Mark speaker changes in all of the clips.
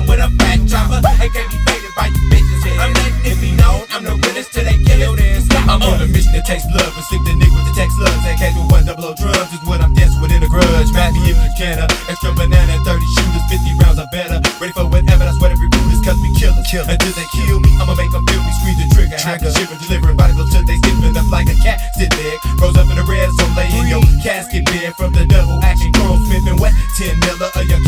Speaker 1: with a fat chopper. They can't be faded by you bitches. I'm letting it be known. I'm the realest till they kill.
Speaker 2: I'm on a mission to taste love and stick the nigga with the text love. And catch with one double O drugs is what I'm dancing with in a grudge. Mad me if you can. uh, Extra banana, 30 shooters, 50 rounds are better. Ready for whatever, that's what every recruit is, cause we killers. Kill. Until they kill me, I'ma make them feel me, squeeze the trigger. Have to shiver, delivering body blows till they stiffen up like a cat. Sit back, rose up in the red zone, laying your casket bare from the double action. Smith and wet. 10 miller, a young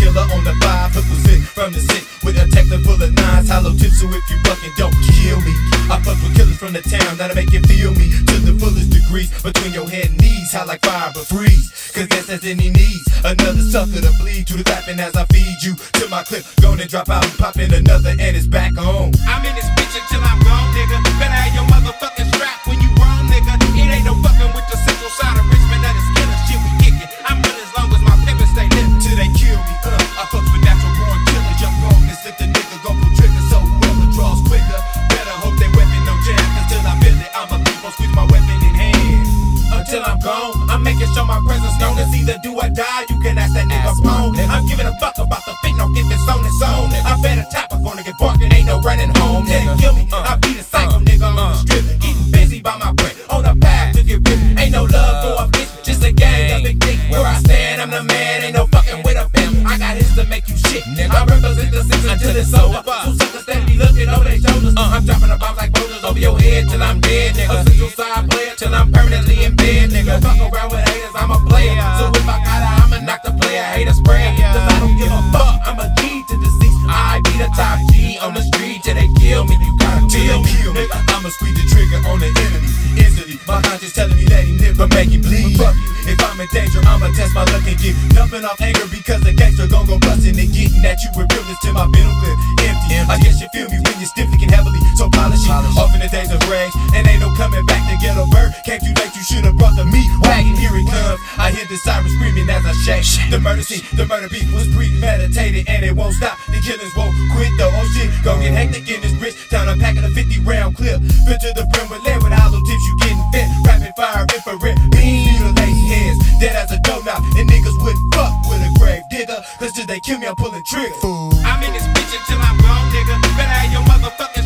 Speaker 2: from the six with a tech full of nines. Hollow tips, so if you bucking, don't kill me. I fuck with killers from the town that'll make you feel me to the fullest degrees. Between your head and knees, hot like fire, but freeze. Cause that's any needs. Another sucker to bleed to the clapping as I feed you to my clip. Gonna drop out and pop in another, and it's back on.
Speaker 1: I'm giving a fuck about the fit, no if it's on its own. I bet a top gonna get barking, ain't no running home. They kill me, uh. I be the psycho nigga on the uh. strip. Getting busy by my bread, on the path to get rich. Ain't no love for a bitch, just a gang, a big dick. Where I stand, I'm the man, ain't no fucking with a bitch. I got hits to make you shit. Uh. I represent the six until it's over. Two suckers steady looking over their shoulders. I'm dropping the bombs like boulders over your head till I'm dead, nigga. A central side player till I'm permanently in bed, nigga. Fuck around with I'ma
Speaker 2: squeeze the trigger on the enemy instantly. My conscience telling me let him live, but make him bleed. Fuck. If I'm in danger, I'ma test my luck and get dumping off anger because the gangster gon' go bustin' and getting at you with realness till my middle clip empty. I guess you feel me when you're stiff thinking heavily, so polishing off in the days of rage. And ain't no coming back get a bird. Calculate, you should have brought the meat wagon. Here it comes. I hear the siren screaming as I shake. The murder scene, the murder beat was premeditated and it won't stop. The killers won't quit though. Oh shit, gon' get hectic in this bitch. Time to pack of a 50 round clip. Fit to the brim with land with hollow tips. You getting fit. Rapid fire, infrared the Mutilating heads, dead as a doorknob. And niggas wouldn't fuck with a grave digger. Cause should they kill me, I'm pulling tricks. I'm in this bitch until I'm gone, nigga. Better have your motherfucking